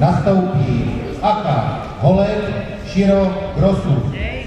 nastoupí Aka Holek, Širo Grosův.